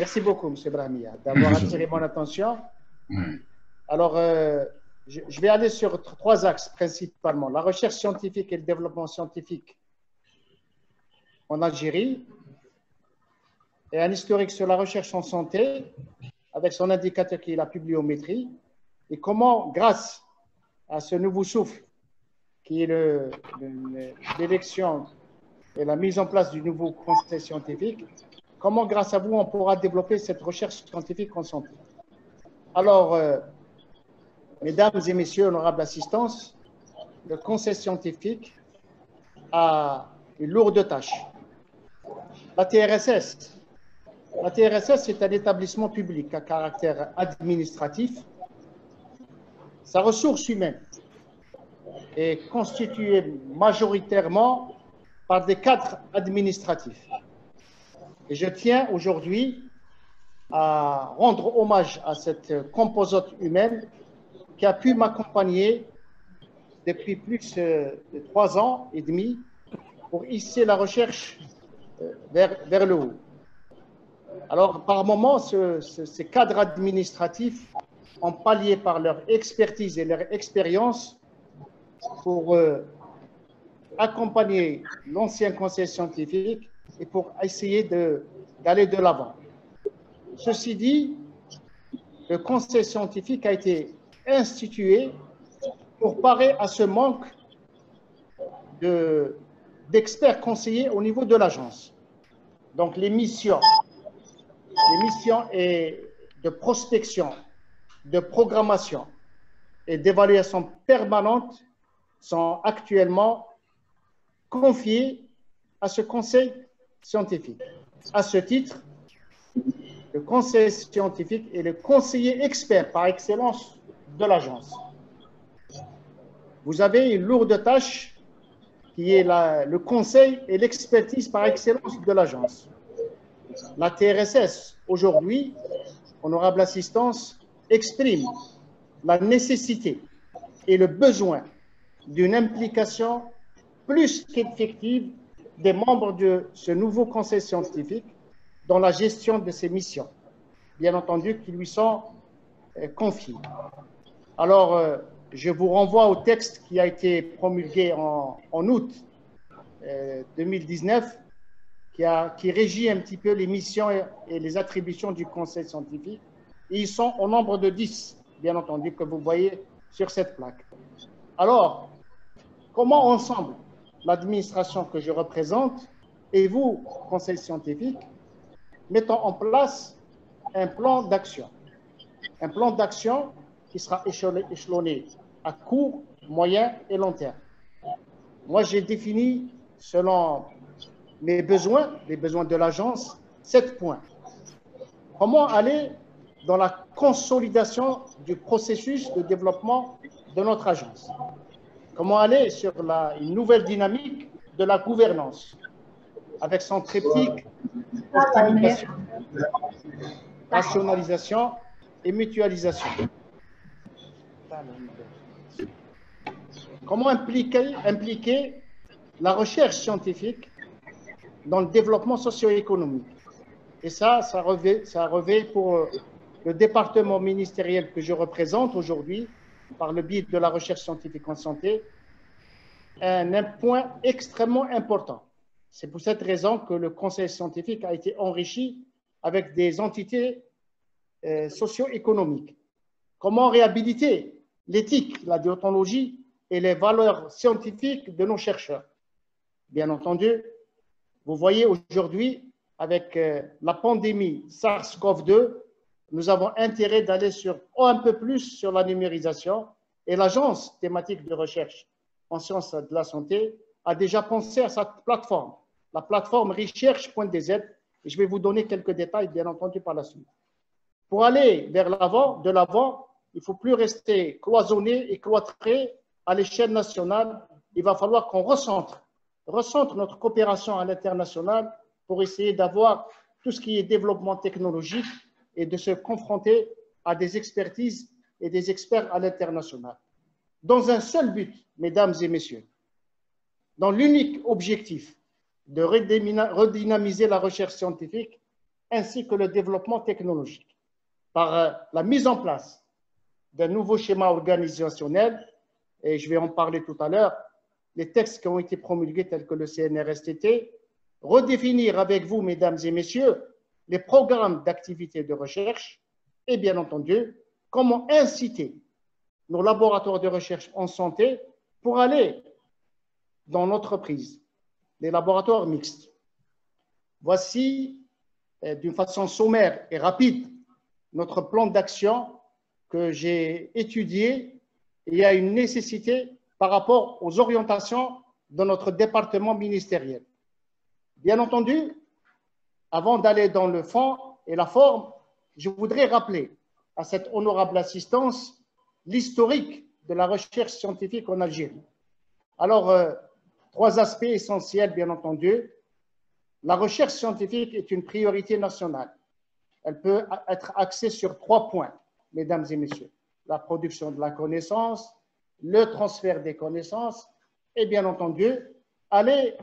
Merci beaucoup, M. Brahmia, d'avoir attiré mon attention. Alors, euh, je, je, vais aller sur trois axes principalement. La recherche scientifique et le développement scientifique en Algérie, et un historique sur la recherche en santé, avec son indicateur qui est la bibliométrie, et comment, grâce à ce nouveau souffle, qui est l'élection et la mise en place du nouveau conseil scientifique, comment, grâce à vous, on pourra développer cette recherche scientifique en santé? Alors, euh, mesdames et messieurs, honorables assistance, le conseil scientifique a une lourde tâche. La TRSS, la TRSS est un établissement public à caractère administratif. Sa ressource humaine est constituée majoritairement par des cadres administratifs. Et je tiens aujourd'hui à rendre hommage à cette composante humaine qui a pu m'accompagner depuis plus de trois ans et demi pour hisser la recherche euh, vers, vers le haut. Alors, par moments, ces cadres administratifs ont pallié par leur expertise et leur expérience pour euh, accompagner l'ancien conseil scientifique et pour essayer d'aller de l'avant. Ceci dit, le conseil scientifique a été institué pour parer à ce manque d'experts conseillers au niveau de l'agence. Donc les missions les missions de prospection, de programmation et d'évaluation permanente sont actuellement confiées à ce conseil scientifique. À ce titre, le conseil scientifique est le conseiller expert par excellence de l'agence. Vous avez une lourde tâche qui est le conseil et l'expertise par excellence de l'agence. La TRSS, aujourd'hui, honorable assistance, exprime la nécessité et le besoin d'une implication plus qu'effective des membres de ce nouveau conseil scientifique dans la gestion de ces missions, bien entendu, qui lui sont euh, confiées. Alors, euh, je vous renvoie au texte qui a été promulgué en, août 2019 euh, qui, régit un petit peu les missions et, les attributions du conseil scientifique. ils sont au nombre de 10, bien entendu, que vous voyez sur cette plaque. Alors, comment ensemble, l'administration que je représente et vous, conseil scientifique, mettons en place un plan d'action. Un plan d'action qui sera échelonné à court, moyen et long terme. Moi, j'ai défini, selon mes besoins, les besoins de l'agence, sept points. Comment aller dans la consolidation du processus de développement de notre agence? Comment aller sur une nouvelle dynamique de la gouvernance avec son triptyque rationalisation et mutualisation? Comment impliquer, impliquer la recherche scientifique dans le développement socio-économique? Et ça, ça revêt, ça revêt pour euh, le département ministériel que je représente aujourd'hui, par le biais de la recherche scientifique en santé, un, point extrêmement important. C'est pour cette raison que le conseil scientifique a été enrichi avec des entités euh, socio-économiques. Comment réhabiliter l'éthique, la déontologie et les valeurs scientifiques de nos chercheurs? Bien entendu, vous voyez aujourd'hui, avec euh, la pandémie SARS-CoV-2, nous avons intérêt d'aller sur un peu plus sur la numérisation et l'agence thématique de recherche en sciences de la santé a déjà pensé à sa plateforme, la plateforme recherche.dz, je vais vous donner quelques détails, bien entendu, par la suite. Pour aller vers l'avant, de l'avant, il ne faut plus rester cloisonné et cloîtré à l'échelle nationale. Il va falloir qu'on recentre recentre notre coopération à l'international pour essayer d'avoir tout ce qui est développement technologique et de se confronter à des expertises et des experts à l'international. Dans un seul but, mesdames et messieurs, dans l'unique objectif de redynamiser la recherche scientifique ainsi que le développement technologique par euh, la mise en place d'un nouveau schéma organisationnel, et je vais en parler tout à l'heure, les textes qui ont été promulgués tels que le CNRSTT, redéfinir avec vous, mesdames et messieurs, les programmes d'activité de recherche et bien entendu, comment inciter nos laboratoires de recherche en santé pour aller dans l'entreprise, les laboratoires mixtes. Voici, euh, d'une façon sommaire et rapide, notre plan d'action que j'ai étudié. Il y a une nécessité par rapport aux orientations de notre département ministériel. Bien entendu, avant d'aller dans le fond et la forme, je voudrais rappeler à cette honorable assistance l'historique de la recherche scientifique en Algérie. Alors, euh, trois aspects essentiels, bien entendu. La recherche scientifique est une priorité nationale. Elle peut être axée sur trois points, mesdames et messieurs. La production de la connaissance, le transfert des connaissances et, bien entendu, aller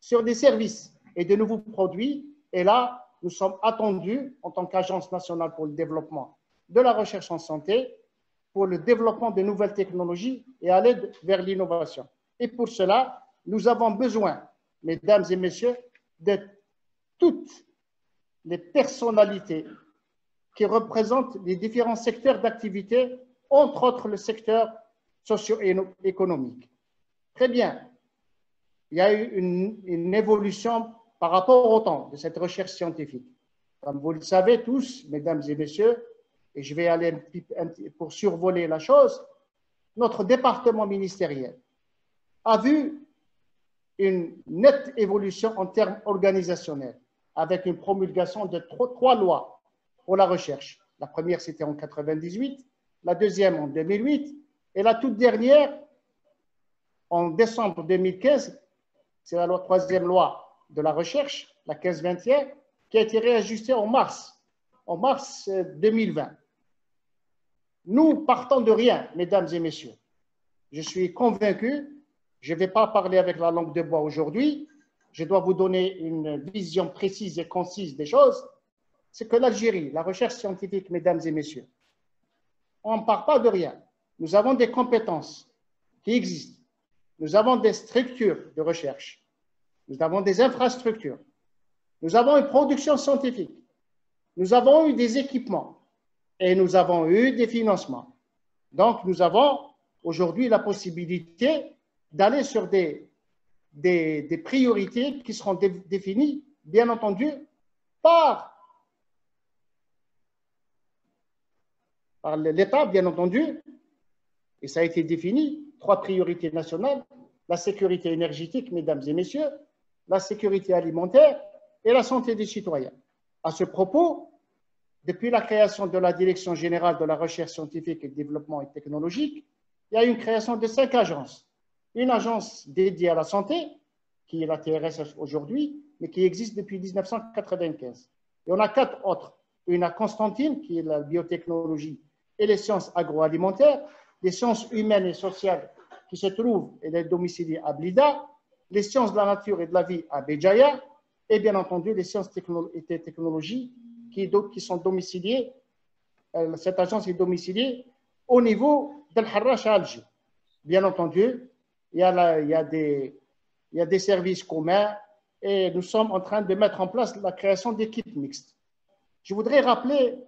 sur des services et de nouveaux produits. Et là, nous sommes attendus en tant qu'Agence nationale pour le développement de la recherche en santé pour le développement de nouvelles technologies et aller vers l'innovation. Et pour cela, nous avons besoin, mesdames et messieurs, de toutes les personnalités qui représentent les différents secteurs d'activité, entre autres le secteur socio-économique. Très bien. Il y a eu une, une, évolution par rapport au temps de cette recherche scientifique. Comme vous le savez tous, mesdames et messieurs, et je vais aller pour survoler la chose, notre département ministériel a vu une nette évolution en termes organisationnels, avec une promulgation de trois, lois pour la recherche. La première, c'était en 98, la deuxième en 2008, et la toute dernière, en décembre 2015, c'est la troisième loi de la recherche, la 15-20e, qui a été réajustée en mars, en mars 2020. Euh, nous partons de rien, mesdames et messieurs. Je suis convaincu, je ne vais pas parler avec la langue de bois aujourd'hui, je dois vous donner une vision précise et concise des choses. C'est que l'Algérie, la recherche scientifique, mesdames et messieurs, on ne part pas de rien. Nous avons des compétences qui existent. Nous avons des structures de recherche. Nous avons des infrastructures. Nous avons une production scientifique. Nous avons eu des équipements et nous avons eu des financements. Donc, nous avons aujourd'hui la possibilité d'aller sur des, priorités qui seront définies, bien entendu, par, par l'État, bien entendu, et ça a été défini, trois priorités nationales, la sécurité énergétique, mesdames et messieurs, la sécurité alimentaire et la santé des citoyens. À ce propos, depuis la création de la Direction générale de la recherche scientifique et développement technologique, il y a une création de cinq agences. Une agence dédiée à la santé, qui est la TRS aujourd'hui, mais qui existe depuis 1995. Et on a quatre autres. Une à Constantine, qui est la biotechnologie et les sciences agroalimentaires, les sciences humaines et sociales, qui se trouvent et est domiciliée à Blida, les sciences de la nature et de la vie à Béjaïa, et bien entendu les sciences et technologies qui, sont domiciliés, euh, cette agence est domiciliée au niveau d'Al Harrach à Alger. Bien entendu, il y a des services communs et nous sommes en train de mettre en place la création d'équipes mixtes. Je voudrais rappeler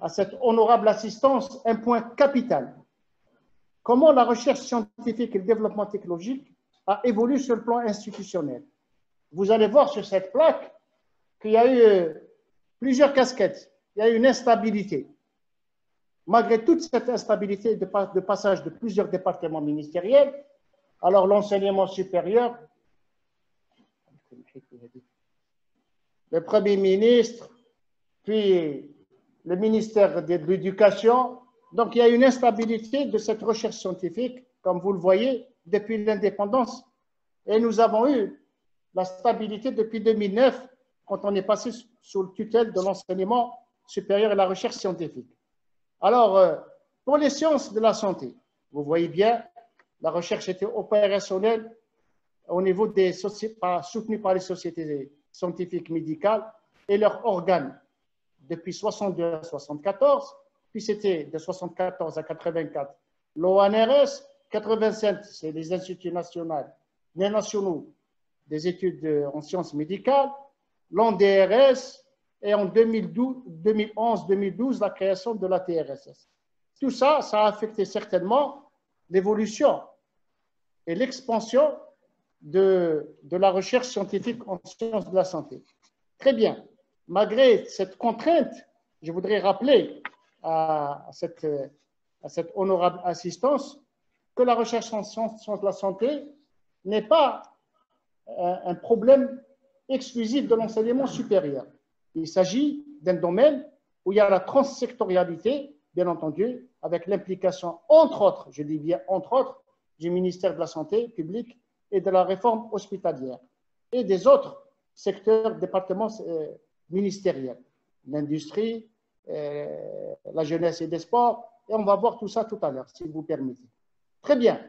à cette honorable assistance un point capital. Comment la recherche scientifique et le développement technologique a évolué sur le plan institutionnel. Vous allez voir sur cette plaque qu'il y a eu plusieurs casquettes. Il y a une instabilité. Malgré toute cette instabilité de, de passage de plusieurs départements ministériels, alors l'enseignement supérieur, le Premier ministre, puis le ministère de l'Éducation. Donc il y a une instabilité de cette recherche scientifique, comme vous le voyez, depuis l'indépendance. Et nous avons eu la stabilité depuis 2009 quand on est passé sous le tutelle de l'enseignement supérieur et la recherche scientifique. Alors, euh, pour les sciences de la santé, vous voyez bien, la recherche était opérationnelle au niveau des sociétés, soutenue par les sociétés scientifiques médicales et leurs organes depuis 62 à 74, puis c'était de 74 à 84 l'ONRS, 87 c'est les instituts nationaux, les nationaux des études en sciences médicales, l'ONDRS et en 2011-2012 la création de la TRSS. Tout ça, ça a affecté certainement l'évolution et l'expansion de, de la recherche scientifique en sciences de la santé. Très bien. Malgré cette contrainte, je voudrais rappeler à cette, à cette honorable assistance que la recherche en sciences de la santé n'est pas euh, un problème exclusif de l'enseignement supérieur. Il s'agit d'un domaine où il y a la transsectorialité, bien entendu, avec l'implication, entre autres, je dis bien entre autres, du ministère de la Santé publique et de la réforme hospitalière et des autres secteurs, départements euh, ministériels, l'industrie, euh, la jeunesse et des sports, et on va voir tout ça tout à l'heure, si vous permettez. Très bien.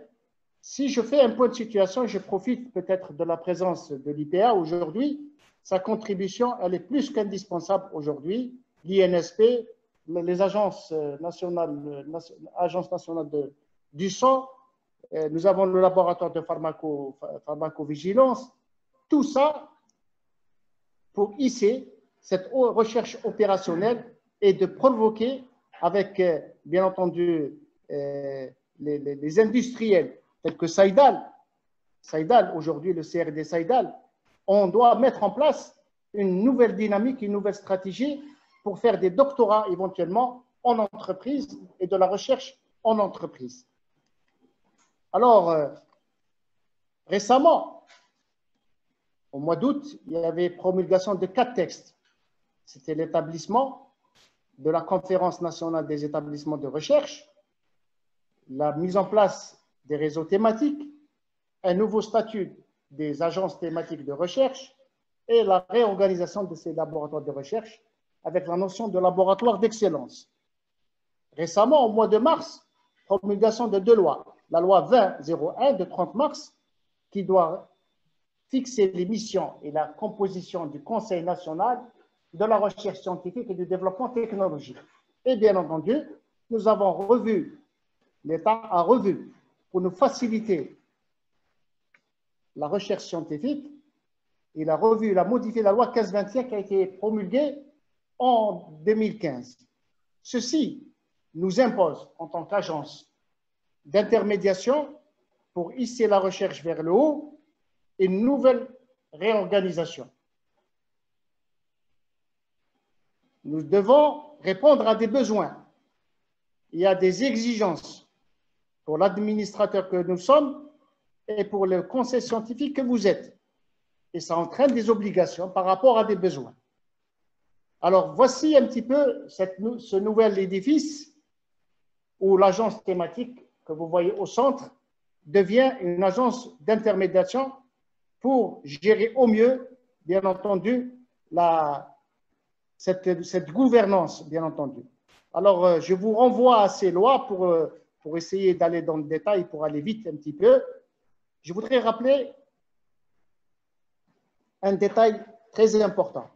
Si je fais un point de situation, je profite peut-être de la présence de l'IPA aujourd'hui. Sa contribution, elle est plus qu'indispensable aujourd'hui. L'INSP, les agences nationales, agences nationales de, du sang, euh, nous avons le laboratoire de pharmaco, pharmacovigilance, tout ça pour hisser cette recherche opérationnelle et de provoquer avec, euh, bien entendu, euh, les, industriels tels que Saïdal, Saïdal, aujourd'hui le CRD Saïdal, on doit mettre en place une nouvelle dynamique, une nouvelle stratégie pour faire des doctorats éventuellement en entreprise et de la recherche en entreprise. Alors, euh, récemment, au mois d'août, il y avait promulgation de quatre textes. C'était l'établissement de la Conférence nationale des établissements de recherche, la mise en place des réseaux thématiques, un nouveau statut des agences thématiques de recherche et la réorganisation de ces laboratoires de recherche avec la notion de laboratoire d'excellence. Récemment, au mois de mars, promulgation de deux lois. La loi 2001 de 30 mars qui doit fixer les missions et la composition du Conseil national de la recherche scientifique et du développement technologique. Et bien entendu, nous avons revu, l'État a revu pour nous faciliter la recherche scientifique, il a revu, il a modifié la loi 1521 qui a été promulguée en 2015. Ceci nous impose, en tant qu'agence d'intermédiation, pour hisser la recherche vers le haut, une nouvelle réorganisation. Nous devons répondre à des besoins. Y a des exigences pour l'administrateur que nous sommes et pour le conseil scientifique que vous êtes. Et ça entraîne des obligations par rapport à des besoins. Alors, voici un petit peu ce nouvel édifice où l'agence thématique que vous voyez au centre devient une agence d'intermédiation pour gérer au mieux, bien entendu, la, cette, gouvernance, bien entendu. Alors, euh, je vous renvoie à ces lois pour, euh, pour essayer d'aller dans le détail, pour aller vite un petit peu. Je voudrais rappeler un détail très important.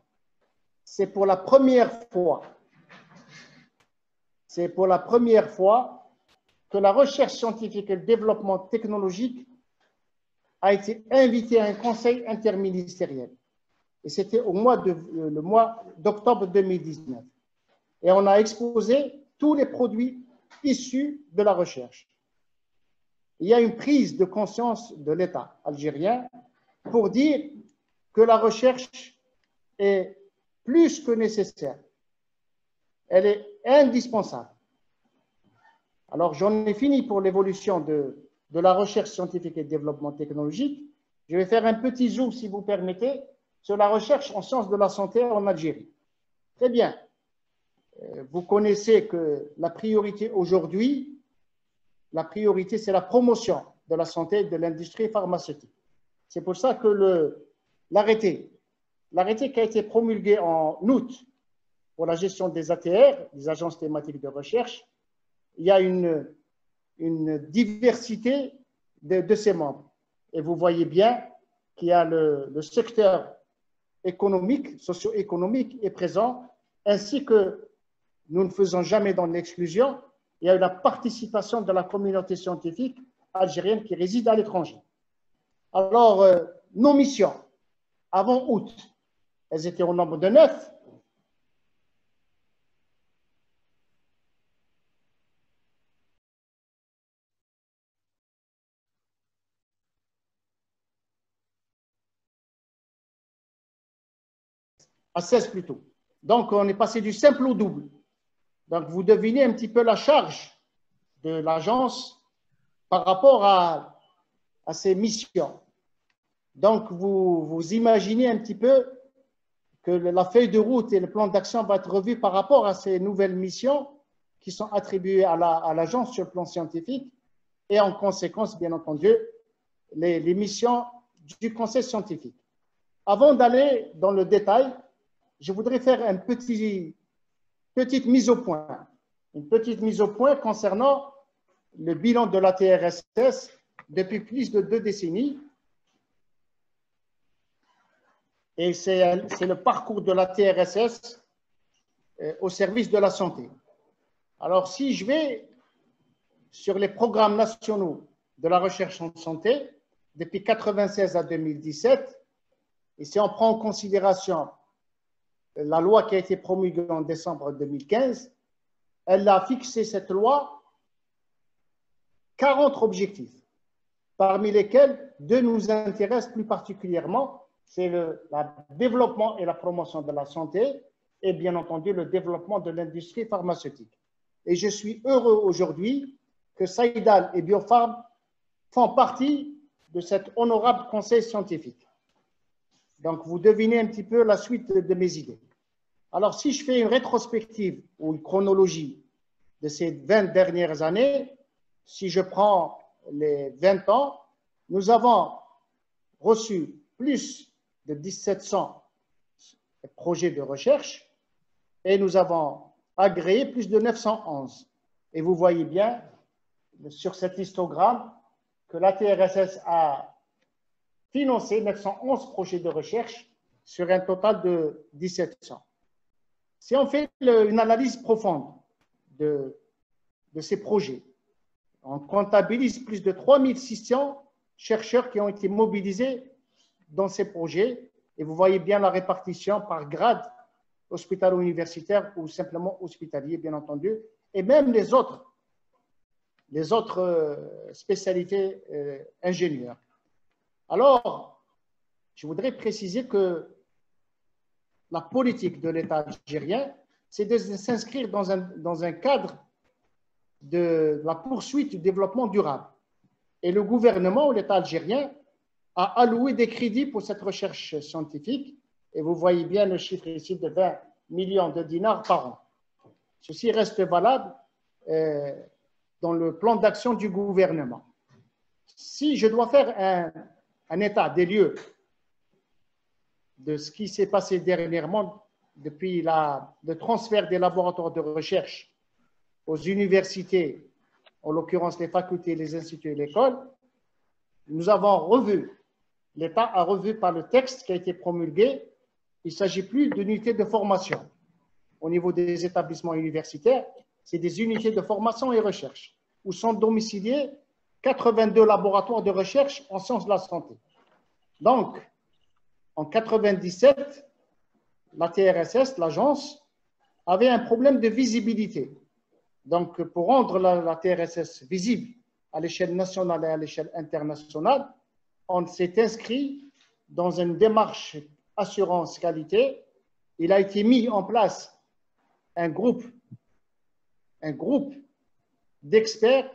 C'est pour la première fois, c'est pour la première fois que la recherche scientifique et le développement technologique a été invité à un conseil interministériel. Et c'était au mois de, euh, le mois d'octobre 2019. Et on a exposé tous les produits issus de la recherche. Il y a une prise de conscience de l'État algérien pour dire que la recherche est plus que nécessaire. Elle est indispensable. Alors, j'en ai fini pour l'évolution de, de la recherche scientifique et développement technologique. Je vais faire un petit zoom, si vous permettez, sur la recherche en sciences de la santé en Algérie. Très bien. Euh, vous connaissez que la priorité aujourd'hui, la priorité, c'est la promotion de la santé et de l'industrie pharmaceutique. C'est pour ça que l'arrêté, l'arrêté qui a été promulgué en août pour la gestion des ATR, des agences thématiques de recherche, il y a une, une diversité de, de, ses membres. Et vous voyez bien qu'il y a le, le secteur économique, socio-économique est présent, ainsi que nous ne faisons jamais dans l'exclusion, il y a eu la participation de la communauté scientifique algérienne qui réside à l'étranger. Alors, euh, nos missions, avant août, elles étaient au nombre de neuf. À 16 plutôt. Donc, on est passé du simple au double. Donc, vous devinez un petit peu la charge de l'agence par rapport à, ces missions. Donc, vous, vous imaginez un petit peu que la feuille de route et le plan d'action va être revu par rapport à ces nouvelles missions qui sont attribuées à l'agence sur le plan scientifique et en conséquence, bien entendu, les, missions du conseil scientifique. Avant d'aller dans le détail, je voudrais faire une petit, petite mise au point. Une petite mise au point concernant le bilan de la TRSS depuis plus de deux décennies et c'est le parcours de la TRSS euh, au service de la santé. Alors, si je vais sur les programmes nationaux de la recherche en santé, depuis 1996 à 2017, et si on prend en considération la loi qui a été promulguée en décembre 2015, elle a fixé cette loi 40 objectifs, parmi lesquels deux nous intéressent plus particulièrement, c'est le développement et la promotion de la santé et bien entendu le développement de l'industrie pharmaceutique. Et je suis heureux aujourd'hui que Saïdal et Biopharm font partie de cet honorable conseil scientifique. Donc, vous devinez un petit peu la suite de mes idées. Alors, si je fais une rétrospective ou une chronologie de ces 20 dernières années, si je prends les 20 ans, nous avons reçu plus de 1700 projets de recherche et nous avons agréé plus de 911. Et vous voyez bien sur cet histogramme que la TRSS a financé 911 projets de recherche sur un total de 1700. Si on fait une analyse profonde de, ces projets, on comptabilise plus de 3600 chercheurs qui ont été mobilisés dans ces projets et vous voyez bien la répartition par grade hospitalo-universitaire ou simplement hospitalier, bien entendu, et même les autres, les autres euh, spécialités euh, ingénieurs. Alors, je voudrais préciser que la politique de l'État algérien, c'est de s'inscrire dans un, dans un cadre de la poursuite du développement durable. Et le gouvernement ou l'État algérien a alloué des crédits pour cette recherche scientifique. Et vous voyez bien le chiffre ici de 20 millions de dinars par an. Ceci reste valable euh, dans le plan d'action du gouvernement. Si je dois faire un, un état des lieux de ce qui s'est passé dernièrement depuis la, le transfert des laboratoires de recherche aux universités, en l'occurrence les facultés, les instituts et l'école, nous avons revu l'État a revu par le texte qui a été promulgué, il ne s'agit plus d'unités de formation. Au niveau des établissements universitaires, c'est des unités de formation et recherche, où sont domiciliés 82 laboratoires de recherche en sciences de la santé. Donc, en 97, la TRSS, l'agence, avait un problème de visibilité. Donc, pour rendre la, la TRSS visible à l'échelle nationale et à l'échelle internationale, on s'est inscrit dans une démarche assurance qualité. Il a été mis en place un groupe, un groupe d'experts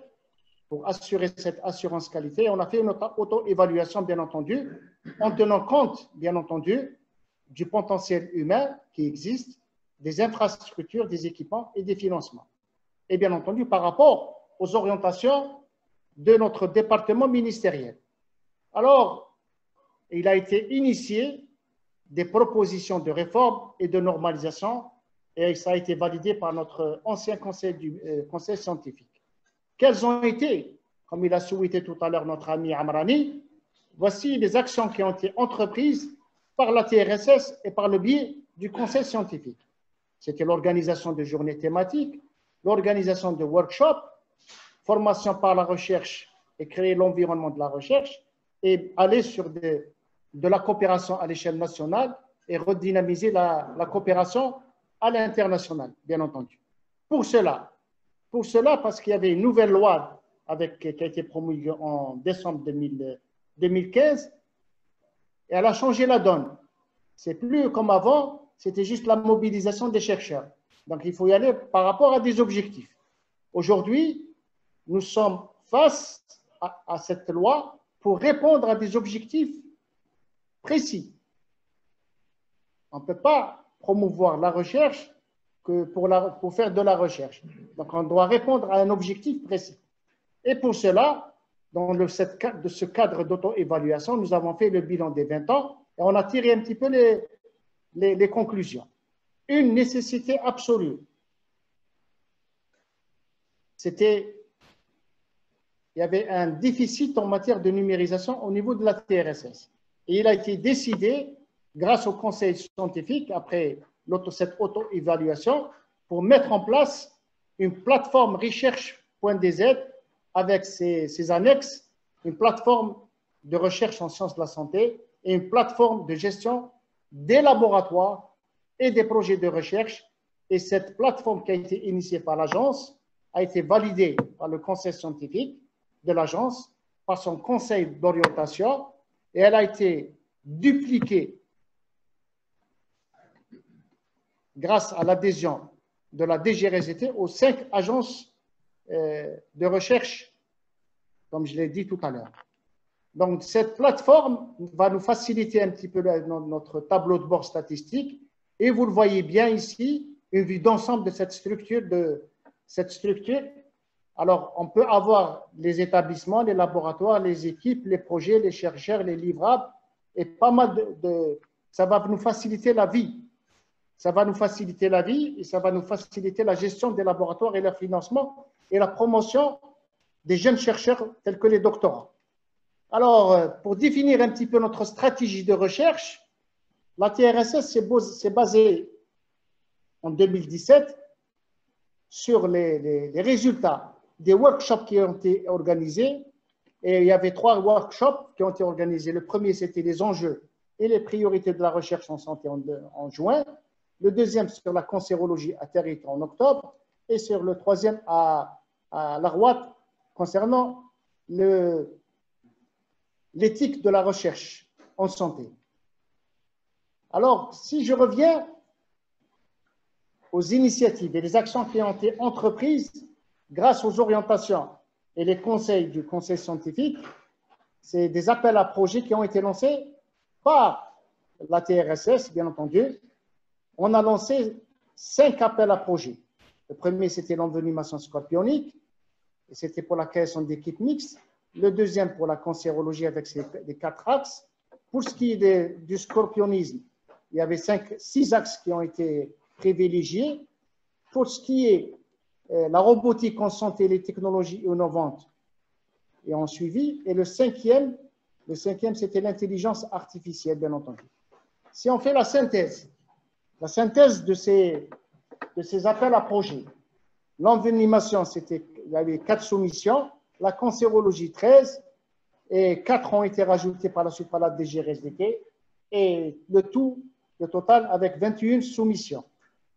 pour assurer cette assurance qualité. On a fait notre auto-évaluation, bien entendu, en tenant compte, bien entendu, du potentiel humain qui existe, des infrastructures, des équipements et des financements. Et bien entendu, par rapport aux orientations de notre département ministériel. Alors, il a été initié des propositions de réforme et de normalisation et ça a été validé par notre ancien conseil, du, euh, conseil scientifique. Quelles ont été, comme il a souhaité tout à l'heure notre ami Amrani, voici les actions qui ont été entreprises par la TRSS et par le biais du conseil scientifique. C'était l'organisation de journées thématiques, l'organisation de workshops, formation par la recherche et créer l'environnement de la recherche et aller sur de, de la coopération à l'échelle nationale et redynamiser la coopération à l'international, bien entendu. Pour cela, pour cela, parce qu'il y avait une nouvelle loi avec, qui a été promulguée en décembre 2015, et elle a changé la donne. C'est plus comme avant, c'était juste la mobilisation des chercheurs. Donc il faut y aller par rapport à des objectifs. Aujourd'hui, nous sommes face à, cette loi pour répondre à des objectifs précis. On ne peut pas promouvoir la recherche pour, faire de la recherche. Donc, on doit répondre à un objectif précis. Et pour cela, dans le, cette, de ce cadre d'auto-évaluation, nous avons fait le bilan des 20 ans et on a tiré un petit peu les conclusions. Une nécessité absolue. C'était il y avait un déficit en matière de numérisation au niveau de la TRSS. Et il a été décidé, grâce au conseil scientifique, après cette auto-évaluation, pour mettre en place une plateforme recherche.dz avec ses annexes, une plateforme de recherche en sciences de la santé et une plateforme de gestion des laboratoires et des projets de recherche. Et cette plateforme qui a été initiée par l'agence a été validée par le conseil scientifique de l'agence par son conseil d'orientation et elle a été dupliquée grâce à l'adhésion de la DGRST aux cinq agences euh, de recherche, comme je l'ai dit tout à l'heure. Donc, cette plateforme va nous faciliter un petit peu notre tableau de bord statistique et vous le voyez bien ici, une vue d'ensemble de cette structure, de cette structure alors, on peut avoir les établissements, les laboratoires, les équipes, les projets, les chercheurs, les livrables, et pas mal de, Ça va nous faciliter la vie. Ça va nous faciliter la vie et ça va nous faciliter la gestion des laboratoires et leur financement et la promotion des jeunes chercheurs tels que les doctorants. Alors, euh, pour définir un petit peu notre stratégie de recherche, la TRSS s'est basée en 2017 sur les, les résultats des workshops qui ont été organisés. Et il y avait trois workshops qui ont été organisés. Le premier, c'était les enjeux et les priorités de la recherche en santé en, juin. Le deuxième, sur la cancérologie à Territoire en octobre. Et sur le troisième, à, à la Roite, concernant l'éthique de la recherche en santé. Alors, si je reviens aux initiatives et les actions qui ont été entreprises grâce aux orientations et les conseils du conseil scientifique, c'est des appels à projets qui ont été lancés par la TRSS, bien entendu. On a lancé cinq appels à projets. Le premier, c'était l'envenimation scorpionique, et c'était pour la création d'équipes mixtes. Le deuxième, pour la cancérologie avec les quatre axes. Pour ce qui est du scorpionisme, il y avait cinq, six axes qui ont été privilégiés. Pour ce qui est euh, la robotique en santé et les technologies innovantes et en suivi. Et le cinquième, le cinquième, c'était l'intelligence artificielle, bien entendu. Si on fait la synthèse, la synthèse de ces, appels à projets, l'envenimation, c'était, il y avait quatre soumissions, la cancérologie 13, et quatre ont été rajoutés par la suite par la DGRSDT, et le tout, le total avec 21 soumissions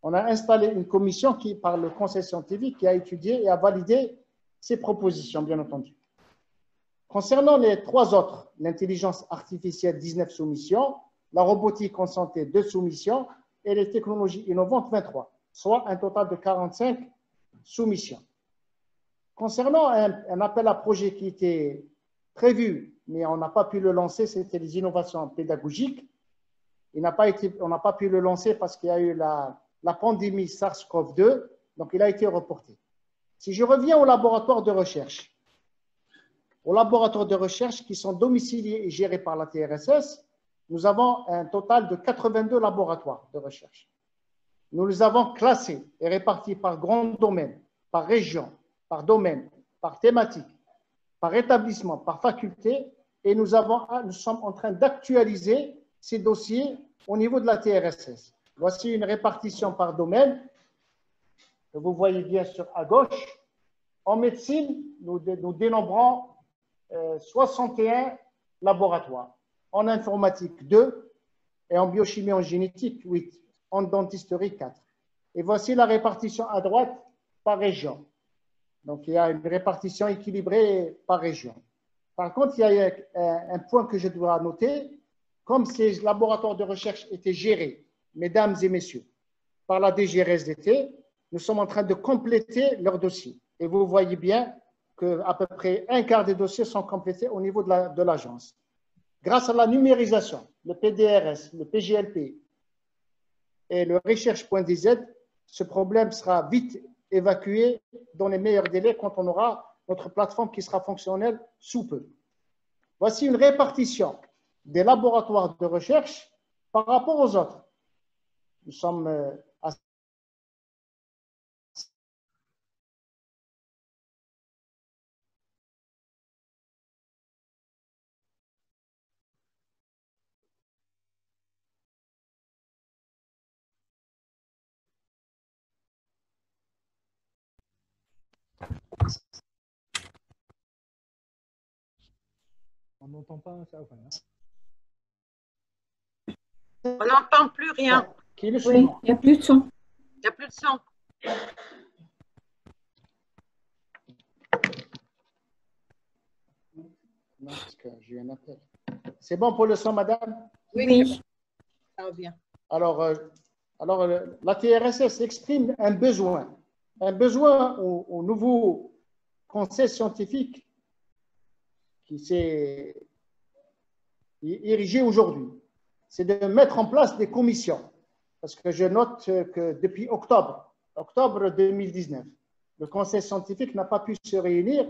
on a installé une commission qui, par le conseil scientifique qui a étudié et a validé ces propositions, bien entendu. Concernant les trois autres, l'intelligence artificielle, 19 soumissions, la robotique en santé, 2 soumissions, et les technologies innovantes, 23, soit un total de 45 soumissions. Concernant un, appel à projet qui était prévu, mais on n'a pas pu le lancer, c'était les innovations pédagogiques. On n'a pas pu le lancer parce qu'il y a eu la, la pandémie SARS-CoV-2, donc il a été reporté. Si je reviens au laboratoire de recherche, aux laboratoires de recherche qui sont domiciliés et gérés par la TRSS, nous avons un total de 82 laboratoires de recherche. Nous les avons classés et répartis par grand domaine, par région, par domaine, par thématique, par établissement, par faculté, et nous, sommes en train d'actualiser ces dossiers au niveau de la TRSS. Voici une répartition par domaine que vous voyez bien sûr à gauche. En médecine, nous, nous dénombrons 61 euh, laboratoires. En informatique, 2. Et en biochimie en génétique, 8. En dentisterie, 4. Et voici la répartition à droite par région. Donc, il y a une répartition équilibrée par région. Par contre, il y a un point que je dois noter. Comme ces laboratoires de recherche étaient gérés, mesdames et messieurs, par la DGRSDT, nous sommes en train de compléter leurs dossiers. Et vous voyez bien qu'à peu près un quart des dossiers sont complétés au niveau de l'agence. Grâce à la numérisation, le PDRS, le PGLP et le recherche.dz, ce problème sera vite évacué dans les meilleurs délais quand on aura notre plateforme qui sera fonctionnelle sous peu. Voici une répartition des laboratoires de recherche par rapport aux autres. Nous sommes n'entend pas ça. Enfin, On n'entend plus rien. il n'y a plus de son. Il n'y a plus de son. Non, parce que j'ai un appel. C'est bon pour le son, madame? Oui, ça revient. Alors, euh, alors euh, la TRSS exprime un besoin, un besoin au nouveau conseil scientifique qui s'est érigé aujourd'hui, c'est de mettre en place des commissions. Parce que je note que depuis octobre, octobre 2019, le conseil scientifique n'a pas pu se réunir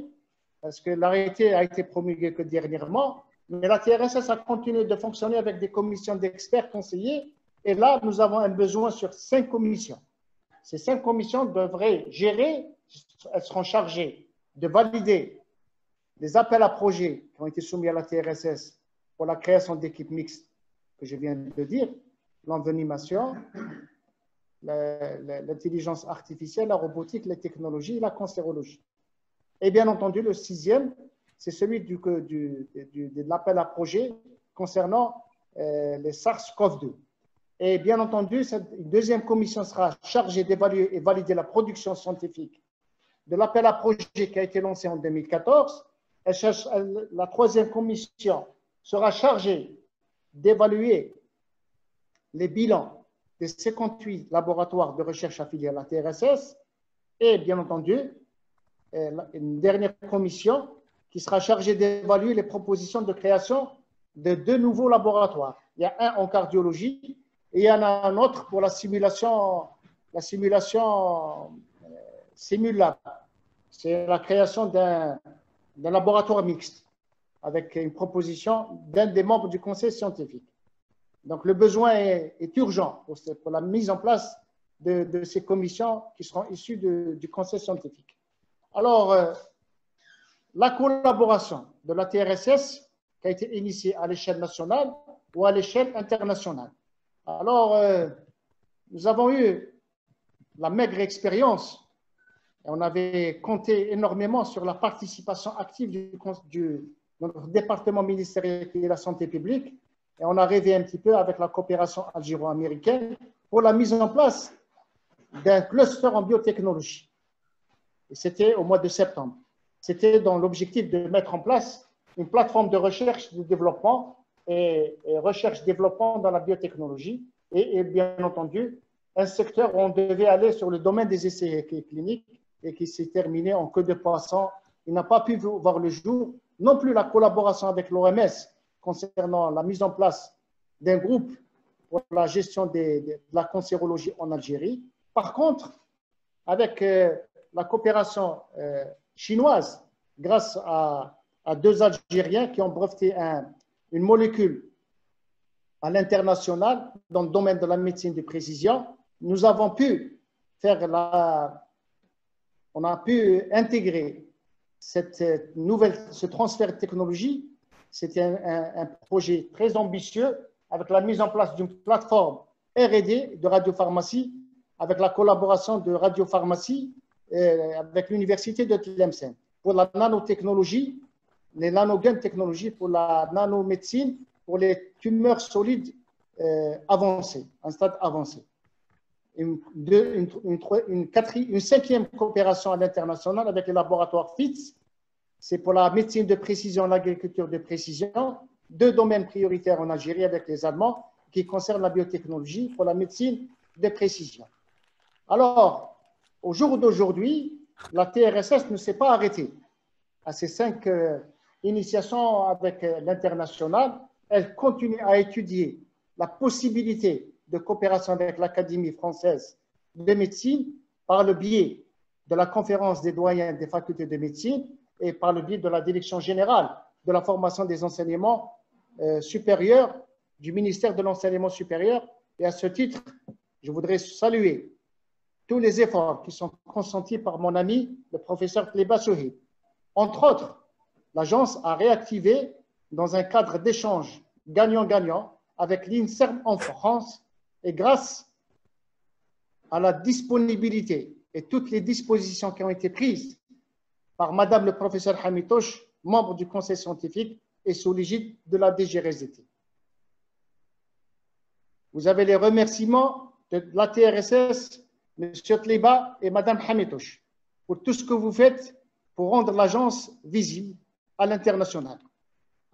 parce que l'arrêté a été promulgué que dernièrement, mais la TRSS a continué de fonctionner avec des commissions d'experts conseillers. Et là, nous avons un besoin sur cinq commissions. Ces cinq commissions devraient gérer, elles seront chargées de valider les appels à projets qui ont été soumis à la TRSS pour la création d'équipes mixtes que je viens de dire, l'envenimation, l'intelligence artificielle, la robotique, les technologies, la cancérologie. Et bien entendu, le sixième, c'est celui de l'appel à projet concernant euh, les SARS-CoV-2. Et bien entendu, cette deuxième commission sera chargée d'évaluer et valider la production scientifique de l'appel à projet qui a été lancé en 2014. La troisième commission sera chargée d'évaluer les bilans des 58 laboratoires de recherche affiliés à la TRSS et bien entendu euh, une dernière commission qui sera chargée d'évaluer les propositions de création de deux nouveaux laboratoires. Il y a un en cardiologie et il y en a un autre pour la simulation, la simulation Simulab, c'est la création d'un laboratoire mixte avec une proposition d'un des membres du conseil scientifique. Donc le besoin est, urgent pour, la mise en place de, ces commissions qui seront issues du conseil scientifique. Alors, euh, la collaboration de la TRSS qui a été initiée à l'échelle nationale ou à l'échelle internationale. Alors, euh, nous avons eu la maigre expérience on avait compté énormément sur la participation active du, département ministériel de la santé publique et on a rêvé un petit peu avec la coopération algéro-américaine pour la mise en place d'un cluster en biotechnologie. Et c'était au mois de septembre. C'était dans l'objectif de mettre en place une plateforme de recherche et de développement et, recherche-développement dans la biotechnologie et, et, bien entendu un secteur où on devait aller sur le domaine des essais cliniques et qui s'est terminé en queue de poisson. Il n'a pas pu voir le jour. Non plus la collaboration avec l'OMS concernant la mise en place d'un groupe pour la gestion de la cancérologie en Algérie. Par contre, avec euh, la coopération euh, chinoise, grâce à, deux Algériens qui ont breveté une molécule à l'international dans le domaine de la médecine de précision, nous avons pu faire la, on a pu intégrer cette nouvelle, ce transfert de technologie. C'était un, projet très ambitieux avec la mise en place d'une plateforme R&D de radiopharmacie, avec la collaboration de radiopharmacie euh, avec l'université de Tlemcen pour la nanotechnologie, les nanogaines technologies pour la nanomédecine, pour les tumeurs solides euh, avancées, un stade avancé. Une, cinquième coopération à l'international avec les laboratoires FITS, c'est pour la médecine de précision, l'agriculture de précision, deux domaines prioritaires en Algérie avec les Allemands qui concernent la biotechnologie pour la médecine de précision. Alors, au jour d'aujourd'hui, la TRSS ne s'est pas arrêtée à ces cinq euh, initiations avec euh, l'international. Elle continue à étudier la possibilité de coopération avec l'Académie française de médecine par le biais de la conférence des doyens des facultés de médecine et par le biais de la direction générale de la formation des enseignements euh, supérieurs du ministère de l'enseignement supérieur. Et à ce titre, je voudrais saluer tous les efforts qui sont consentis par mon ami, le professeur Kleba Souhi. Entre autres, l'agence a réactivé dans un cadre d'échange gagnant-gagnant avec l'INSERM en France et grâce à la disponibilité et toutes les dispositions qui ont été prises par Madame le professeur Hamitosh, membre du conseil scientifique et sous l'égide de la DGRZT. Vous avez les remerciements de la TRSS, M. Tleba et Mme Hamitosh, pour tout ce que vous faites pour rendre l'agence visible à l'international.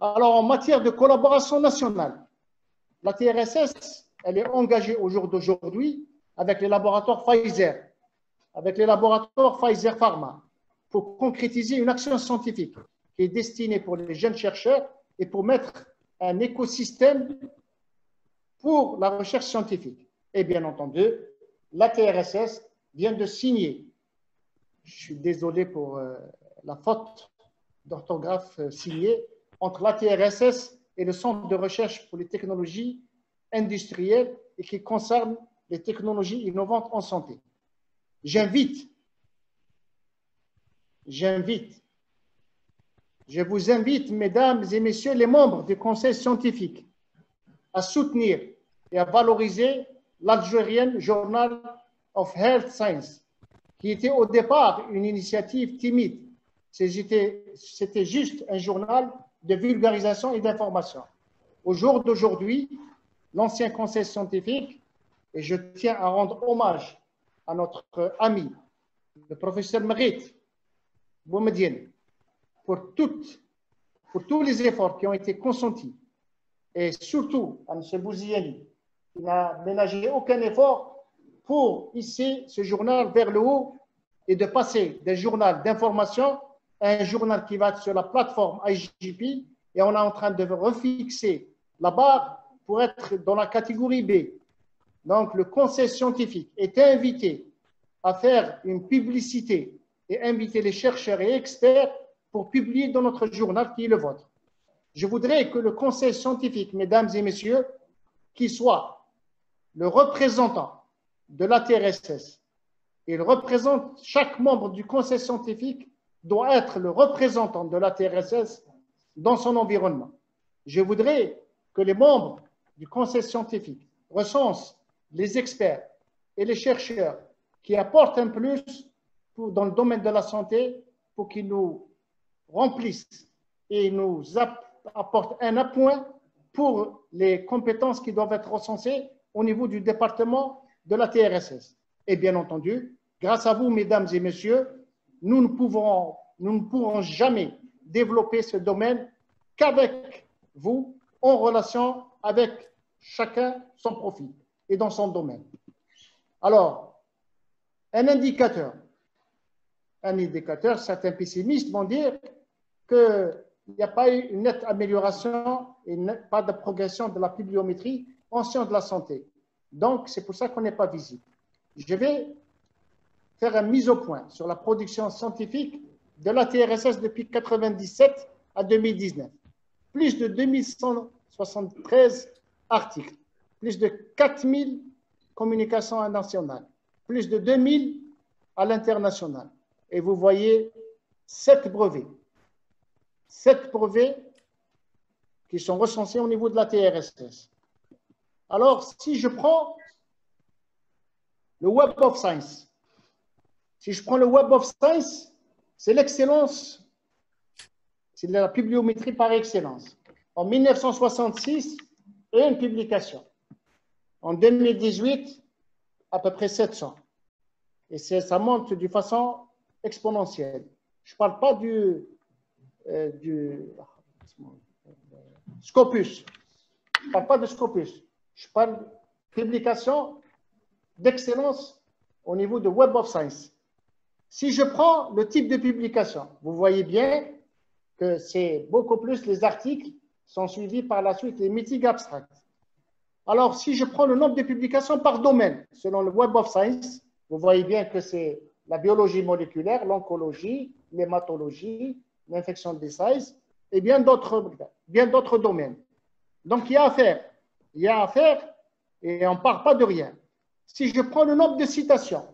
Alors, en matière de collaboration nationale, la TRSS, elle est engagée au jour d'aujourd'hui avec les laboratoires Pfizer, avec les laboratoires Pfizer Pharma, pour concrétiser une action scientifique qui est destinée pour les jeunes chercheurs et pour mettre un écosystème pour la recherche scientifique. Et bien entendu, la TRSS vient de signer, je suis désolé pour euh, la faute d'orthographe euh, signée, entre la TRSS et le Centre de recherche pour les technologies industrielles et qui concerne les technologies innovantes en santé. J'invite, j'invite, je vous invite, mesdames et messieurs les membres du conseil scientifique, à soutenir et à valoriser l'Algerian Journal of Health Science, qui était au départ une initiative timide. C'était juste un journal de vulgarisation et d'information. Au jour d'aujourd'hui, l'ancien conseil scientifique, et je tiens à rendre hommage à notre ami, le professeur Merit Boumediene, pour, pour tous les efforts qui ont été consentis, et surtout à M. Bouziani, qui n'a ménagé aucun effort pour hisser ce journal vers le haut et de passer d'un journal d'information à un journal qui va être sur la plateforme IGP et on est en train de refixer la barre pour être dans la catégorie B. Donc le conseil scientifique est invité à faire une publicité et inviter les chercheurs et experts pour publier dans notre journal qui est le vôtre. Je voudrais que le conseil scientifique, mesdames et messieurs, qui soit le représentant de la TRSS, il représente chaque membre du conseil scientifique doit être le représentant de la TRSS dans son environnement. Je voudrais que les membres du conseil scientifique recensent les experts et les chercheurs qui apportent un plus dans le domaine de la santé pour qu'ils nous remplissent et nous apportent un appoint pour les compétences qui doivent être recensées au niveau du département de la TRSS. Et bien entendu, grâce à vous, mesdames et messieurs, nous ne, pouvons, nous ne pourrons jamais développer ce domaine qu'avec vous, en relation avec chacun son profit et dans son domaine. Alors, un indicateur. Un indicateur, certains pessimistes vont dire qu'il n'y a pas eu une nette amélioration et pas de progression de la bibliométrie en sciences de la santé. Donc, c'est pour ça qu'on n'est pas visible. Je vais faire une mise au point sur la production scientifique de la TRSS depuis 1997 à 2019. Plus de 2173 articles, plus de 4000 communications nationales, plus de 2000 à l'international. Et vous voyez sept brevets. Sept brevets qui sont recensés au niveau de la TRSS. Alors, si je prends le Web of Science, si je prends le Web of Science, c'est l'excellence, c'est la bibliométrie par excellence. En 1966, une publication. En 2018, à peu près 700. Et ça monte de façon exponentielle. Je ne parle pas du, euh, du Scopus. Je ne parle pas de Scopus. Je parle publication d'excellence au niveau de Web of Science. Si je prends le type de publication, vous voyez bien que c'est beaucoup plus les articles sont suivis par la suite les meetings abstracts. Alors, si je prends le nombre de publications par domaine, selon le Web of Science, vous voyez bien que c'est la biologie moléculaire, l'oncologie, l'hématologie, l'infection des sizes et bien d'autres, bien d'autres domaines. Donc, il y a à faire. Il y a à faire et on ne part pas de rien. Si je prends le nombre de citations,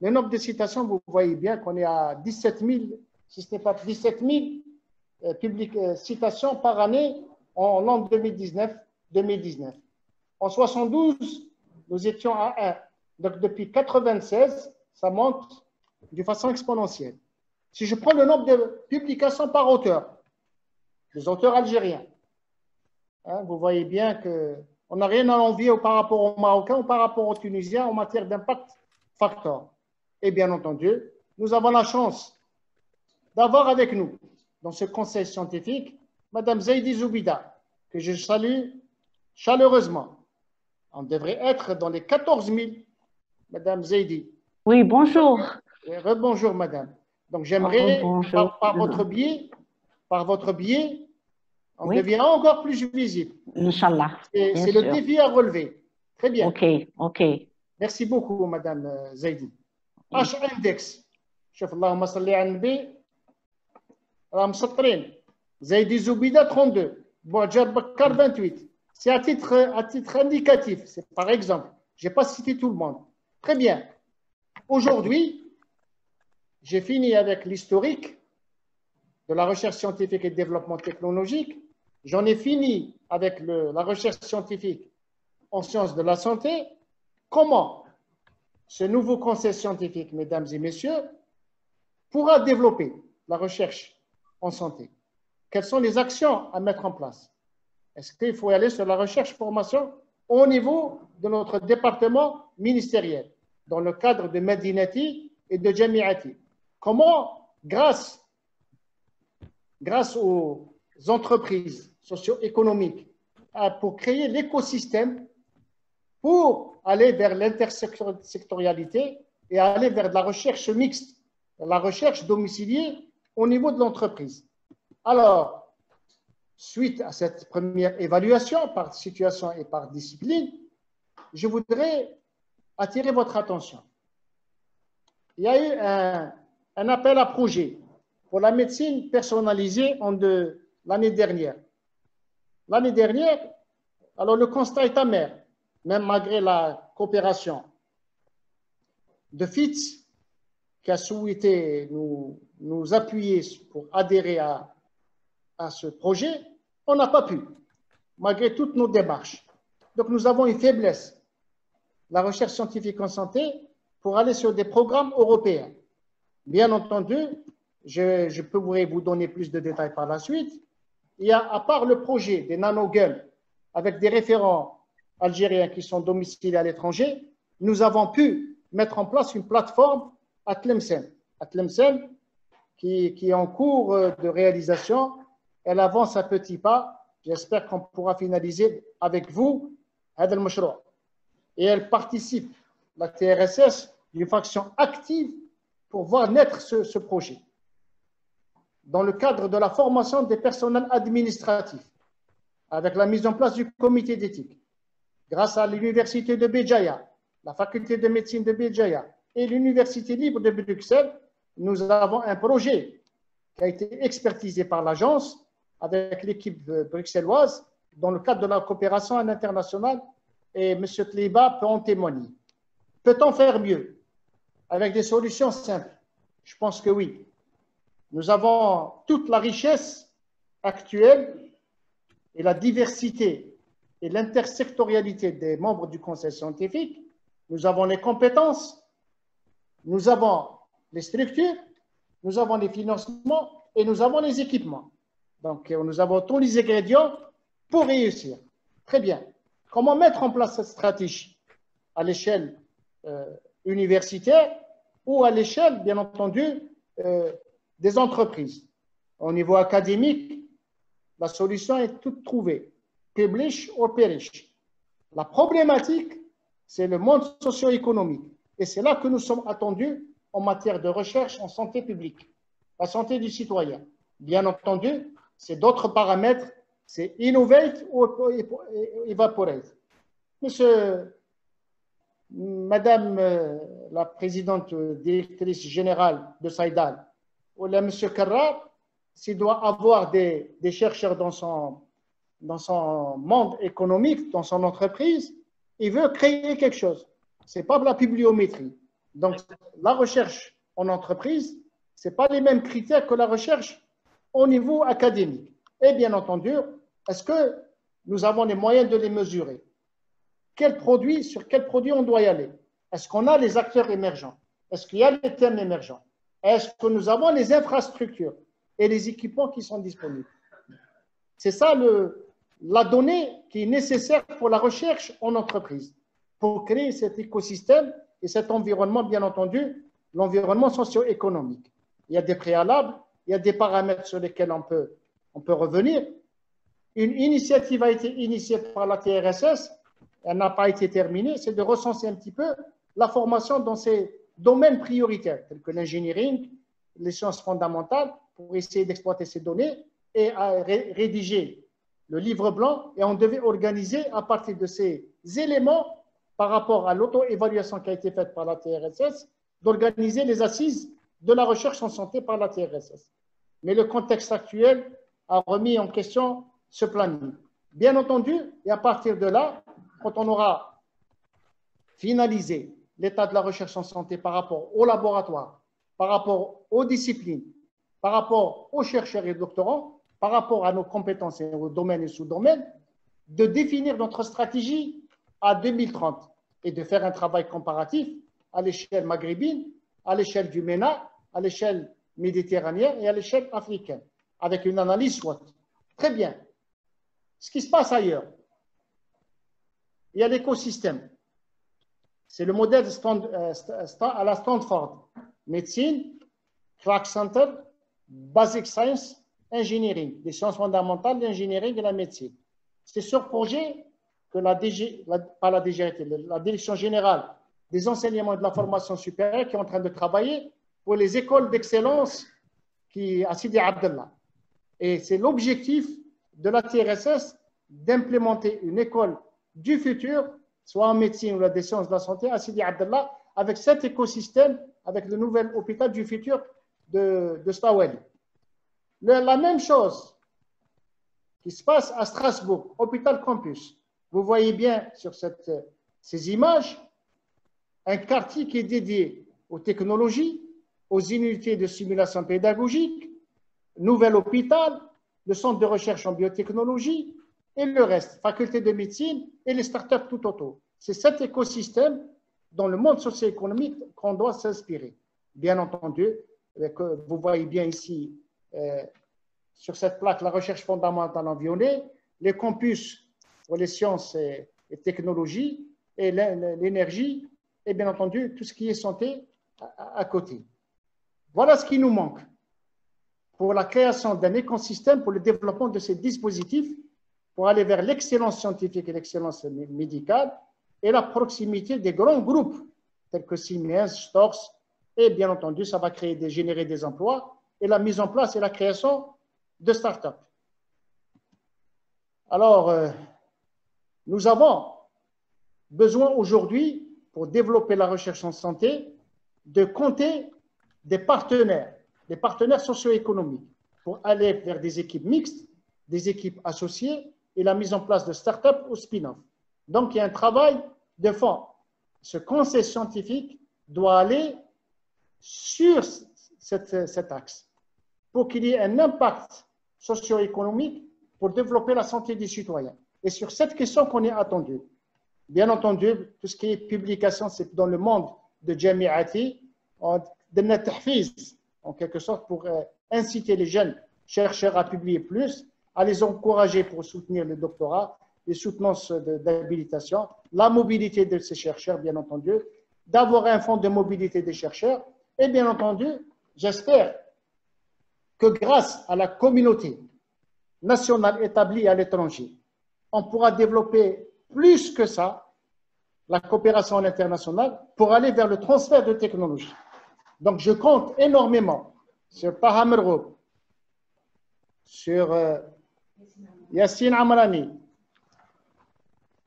le nombre de citations, vous voyez bien qu'on est à 17 000, si ce n'est pas 17 000 euh, euh, citations par année en l'an 2019, 2019. En 72, nous étions à 1. Donc, depuis 96, ça monte de façon exponentielle. Si je prends le nombre de publications par auteur, les auteurs algériens, hein, vous voyez bien qu'on n'a rien à envier par rapport aux Marocains ou par rapport aux Tunisiens en matière d'impact factor. Et bien entendu, nous avons la chance d'avoir avec nous, dans ce conseil scientifique, Madame Zaidi Zoubida, que je salue chaleureusement. On devrait être dans les 14 000, Madame Zaidi. Oui, bonjour. Rebonjour, Madame. Donc, j'aimerais, par, votre biais, par votre biais, on devient encore plus visible. Inch'Allah. C'est le défi à relever. Très bien. OK, OK. Merci beaucoup, Madame Zaidi. H-index. شوف اللهم صل على النبي راه مسطرين زايدي زبيده 32 بوعجاب بكر 28 c'est à titre, à titre indicatif c'est par exemple je n'ai pas cité tout le monde très bien aujourd'hui j'ai fini avec l'historique de la recherche scientifique et de développement technologique. J'en ai fini avec le, la recherche scientifique en sciences de la santé. Comment ce nouveau conseil scientifique, mesdames et messieurs, pourra développer la recherche en santé. Quelles sont les actions à mettre en place? Est-ce qu'il faut aller sur la recherche-formation au niveau de notre département ministériel, dans le cadre de Medinati et de Jamiati? Comment, grâce, grâce aux entreprises socio-économiques, pour créer l'écosystème pour aller vers l'intersectorialité et aller vers la recherche mixte, la recherche domiciliée au niveau de l'entreprise. Alors, suite à cette première évaluation par situation et par discipline, je voudrais attirer votre attention. Il y a eu un, appel à projet pour la médecine personnalisée en l'année dernière. L'année dernière, alors le constat est amer, même malgré la coopération de FITS, qui a souhaité nous, nous appuyer pour adhérer à, à ce projet, on n'a pas pu, malgré toutes nos démarches. Donc nous avons une faiblesse, la recherche scientifique en santé, pour aller sur des programmes européens. Bien entendu, je, je pourrais vous donner plus de détails par la suite. Il y a, à part le projet des nanoguns avec des référents algériens qui sont domiciliés à l'étranger, nous avons pu mettre en place une plateforme à Tlemcen. À Tlemcen, qui, est en cours de réalisation. Elle avance à petits pas. J'espère qu'on pourra finaliser avec vous Et elle participe, la TRSS, d'une faction active pour voir naître ce, projet dans le cadre de la formation des personnels administratifs, avec la mise en place du comité d'éthique, grâce à l'université de Béjaïa, la faculté de médecine de Béjaïa et l'université libre de Bruxelles, nous avons un projet qui a été expertisé par l'agence avec l'équipe bruxelloise dans le cadre de la coopération internationale et M. Tliba peut en témoigner. Peut-on faire mieux avec des solutions simples? Je pense que oui. Nous avons toute la richesse actuelle et la diversité et l'intersectorialité des membres du conseil scientifique, nous avons les compétences, nous avons les structures, nous avons les financements et nous avons les équipements. Donc, nous avons tous les ingrédients pour réussir. Très bien. Comment mettre en place cette stratégie? À l'échelle euh, universitaire ou à l'échelle, bien entendu, euh, des entreprises Au niveau académique, la solution est toute trouvée. Publish ou perish. La problématique, c'est le monde socio-économique. Et c'est là que nous sommes attendus en matière de recherche en santé publique, la santé du citoyen. Bien entendu, c'est d'autres paramètres, c'est innovate ou evaporate. Monsieur, Madame euh, la présidente directrice générale de Saïdal, ou là, Monsieur Carrar, s'il doit avoir des, des chercheurs dans son, dans son monde économique, dans son entreprise, il veut créer quelque chose. Ce n'est pas de la bibliométrie. Donc, la recherche en entreprise, ce pas les mêmes critères que la recherche au niveau académique. Et bien entendu, est-ce que nous avons les moyens de les mesurer? Quel produit, sur quel produit on doit y aller? Est-ce qu'on a les acteurs émergents? Est-ce qu'il y a les thèmes émergents? Est-ce que nous avons les infrastructures et les équipements qui sont disponibles? C'est ça le, la donnée qui est nécessaire pour la recherche en entreprise, pour créer cet écosystème et cet environnement, bien entendu, l'environnement socio-économique. Il y a des préalables, il y a des paramètres sur lesquels on peut, on peut revenir. Une initiative a été initiée par la TRSS, elle n'a pas été terminée, c'est de recenser un petit peu la formation dans ces domaines prioritaires, tels que l'engineering, les sciences fondamentales, pour essayer d'exploiter ces données et à rédiger le livre blanc. Et on devait organiser à partir de ces éléments par rapport à l'auto-évaluation qui a été faite par la TRSS, d'organiser les assises de la recherche en santé par la TRSS. Mais le contexte actuel a remis en question ce planning. Bien entendu, et à partir de là, quand on aura finalisé l'état de la recherche en santé par rapport au laboratoire, par rapport aux disciplines, par rapport aux chercheurs et doctorants, par rapport à nos compétences et aux domaines et sous-domaines, de définir notre stratégie à 2030 et de faire un travail comparatif à l'échelle maghrébine, à l'échelle du MENA, à l'échelle méditerranéenne et à l'échelle africaine, avec une analyse SWOT. Très bien. Ce qui se passe ailleurs, il y a l'écosystème. C'est le modèle euh, à la Stanford. Médecine, Crack Center, Basic Science, Engineering, les sciences fondamentales, l'engineering et la médecine. C'est sur projet que la, DG, pas la DGRT, la Direction générale des enseignements et de la formation supérieure qui est en train de travailler pour les écoles d'excellence qui à Sidi Abdallah. Et c'est l'objectif de la TRSS d'implémenter une école du futur, soit en médecine ou des sciences de la santé, à Sidi Abdallah, avec cet écosystème, avec le nouvel hôpital du futur de, de La même chose qui se passe à Strasbourg, hôpital campus. Vous voyez bien sur cette, ces images un quartier qui est dédié aux technologies, aux unités de simulation pédagogique, nouvel hôpital, le centre de recherche en biotechnologie et le reste, faculté de médecine et les startups tout autour. C'est cet écosystème dans le monde socio-économique qu'on doit s'inspirer. Bien entendu, vous voyez bien ici euh, sur cette plaque la recherche fondamentale en violet, les campus les sciences et, et technologies et l'énergie et bien entendu tout ce qui est santé à, côté. Voilà ce qui nous manque pour la création d'un écosystème pour le développement de ces dispositifs pour aller vers l'excellence scientifique et l'excellence médicale et la proximité des grands groupes tels que Siemens, Storz, et bien entendu, ça va créer générer des emplois et la mise en place et la création de start-up. Alors, euh, nous avons besoin aujourd'hui pour développer la recherche en santé, de compter des partenaires, des partenaires socio-économiques, pour aller vers des équipes mixtes, des équipes associées et la mise en place de start-up ou spin-off. Donc, il y a un travail de fond. Ce conseil scientifique doit aller sur cet axe pour qu'il y ait un impact socio-économique pour développer la santé des citoyens. Et sur cette question qu'on est attendu. Bien entendu, tout ce qui est publication, c'est dans le monde de Jamiati, en quelque sorte pour euh, inciter les jeunes chercheurs à publier plus, à les encourager pour soutenir le doctorat, les soutenances d'habilitation, la mobilité de ces chercheurs, bien entendu, d'avoir un fonds de mobilité des chercheurs, et bien entendu, j'espère que grâce à la communauté nationale établie à l'étranger, on pourra développer plus que ça la coopération internationale pour aller vers le transfert de technologies. Donc, je compte énormément sur Paham sur euh, Yassine Amrani,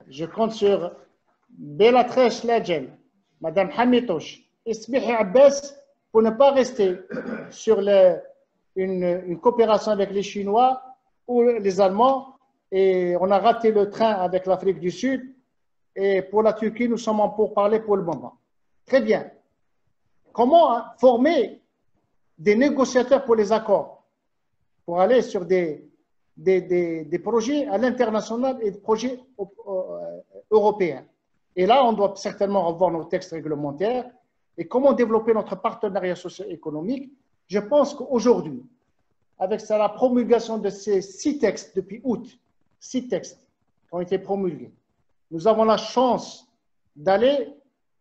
je compte sur Bellatrix Legel, Madame Hamitouch, Isbihi Abbas, pour ne pas rester sur une, coopération avec les Chinois ou les Allemands, et on a raté le train avec l'Afrique du Sud, et pour la Turquie, nous sommes en pourparlers pour le moment. Très bien. Comment former des négociateurs pour les accords, pour aller sur des, des, projets à l'international et des projets euh, européens. Et là, on doit certainement revoir nos textes réglementaires et comment développer notre partenariat socio-économique. Je pense qu'aujourd'hui, avec la promulgation de ces six textes depuis août, six textes qui ont été promulgués, nous avons la chance d'aller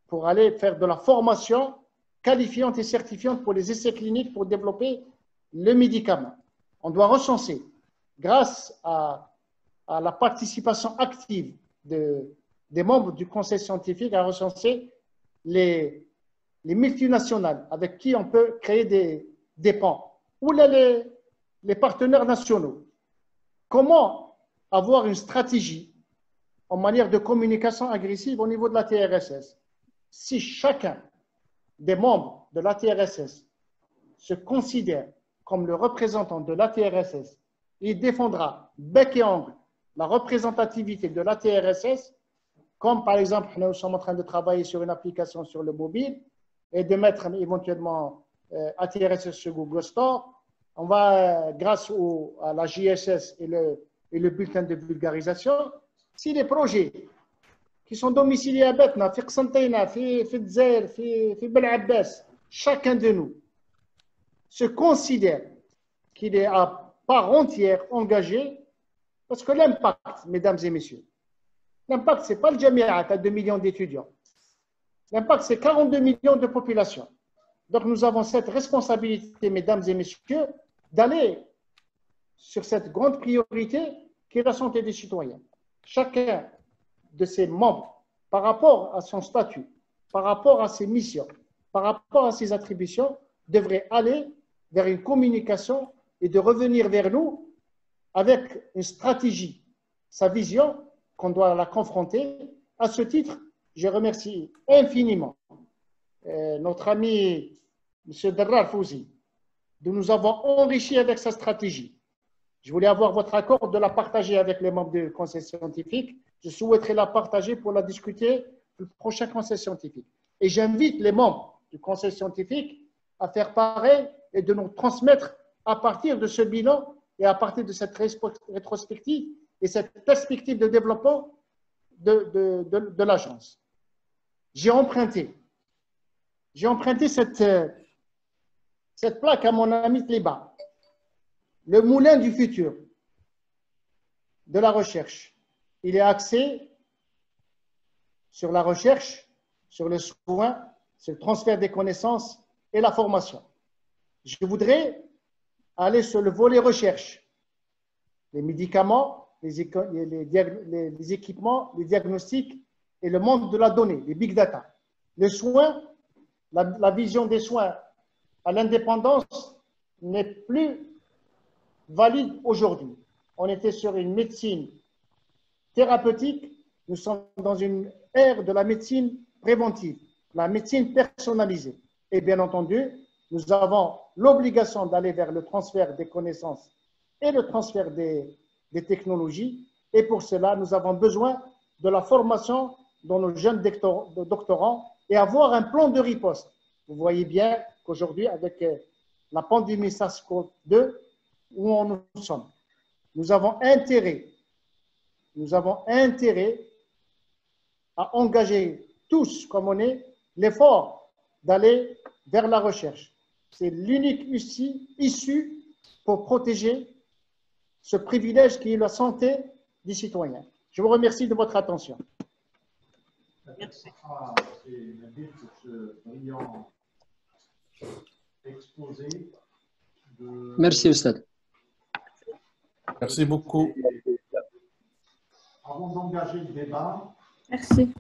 pour aller faire de la formation qualifiante et certifiante pour les essais cliniques pour développer le médicament. On doit recenser grâce à, la participation active des membres du conseil scientifique, à recenser les, multinationales avec qui on peut créer des, des ponts, ou les, les partenaires nationaux? Comment avoir une stratégie en manière de communication agressive au niveau de la TRSS Si chacun des membres de la TRSS se considère comme le représentant de la TRSS il défendra bec et ongle la représentativité de la TRSS, comme par exemple, nous sommes en train de travailler sur une application sur le mobile et de mettre éventuellement euh, ATRSS sur Google Store. On va, euh, grâce à la JSS et le, et le bulletin de vulgarisation, si les projets qui sont domiciliés à Betna, chacun de nous se considère qu'il est à part entière engagée, parce que l'impact, mesdames et messieurs, l'impact, ce n'est pas le Jamiat à 2 millions d'étudiants. L'impact, c'est 42 millions de population. Donc, nous avons cette responsabilité, mesdames et messieurs, d'aller sur cette grande priorité qui est la santé des citoyens. Chacun de ses membres, par rapport à son statut, par rapport à ses missions, par rapport à ses attributions, devrait aller vers une communication et de revenir vers nous avec une stratégie, sa vision, qu'on doit la confronter. À ce titre, je remercie infiniment euh, notre ami M. Darrar Fouzi de nous avoir enrichi avec sa stratégie. Je voulais avoir votre accord de la partager avec les membres du conseil scientifique. Je souhaiterais la partager pour la discuter le prochain conseil scientifique. Et j'invite les membres du conseil scientifique à faire pareil et de nous transmettre à partir de ce bilan et à partir de cette rétrospective et cette perspective de développement de, l'agence. J'ai emprunté, j'ai emprunté cette, cette plaque à mon ami Tliba, le moulin du futur de la recherche. Il est axé sur la recherche, sur le soin, sur le transfert des connaissances et la formation. Je voudrais aller sur le volet recherche. Les médicaments, les, équipements, les diagnostics et le monde de la donnée, les big data. Le soin, la, vision des soins à l'indépendance n'est plus valide aujourd'hui. On était sur une médecine thérapeutique, nous sommes dans une ère de la médecine préventive, la médecine personnalisée. Et bien entendu, nous avons l'obligation d'aller vers le transfert des connaissances et le transfert des, technologies. Et pour cela, nous avons besoin de la formation de nos jeunes doctorants et avoir un plan de riposte. Vous voyez bien qu'aujourd'hui, avec euh, la pandémie SARS-CoV-2, où nous sommes, nous avons intérêt, nous avons intérêt à engager tous, comme on est, l'effort d'aller vers la recherche. C'est l'unique issue, pour protéger ce privilège qui est la santé des citoyens. Je vous remercie de votre attention. Merci. Merci beaucoup. Avant d'engager le débat, Merci.